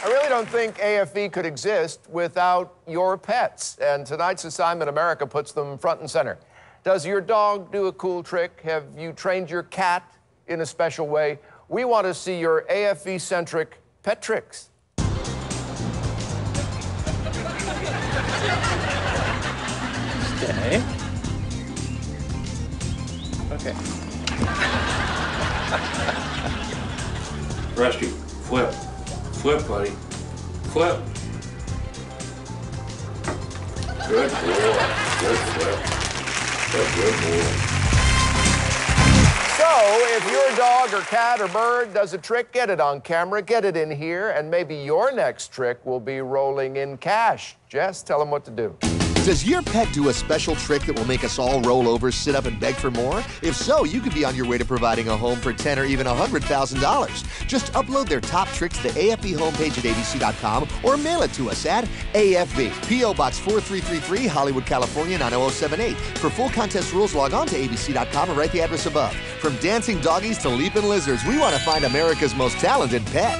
I really don't think AFV could exist without your pets. And tonight's assignment, America puts them front and center. Does your dog do a cool trick? Have you trained your cat in a special way? We want to see your AFV centric pet tricks. Okay. Okay. Rescue. Flip. Flip, buddy. Flip. Good boy. Good flip. Good, good boy. So, if your dog or cat or bird does a trick, get it on camera, get it in here, and maybe your next trick will be rolling in cash. Jess, tell them what to do. Does your pet do a special trick that will make us all roll over, sit up, and beg for more? If so, you could be on your way to providing a home for ten or even $100,000. Just upload their top tricks to the AFV homepage at abc.com or mail it to us at AFV, P.O. Box 4333, Hollywood, California 90078. For full contest rules, log on to abc.com and write the address above. From dancing doggies to leaping lizards, we want to find America's most talented pet.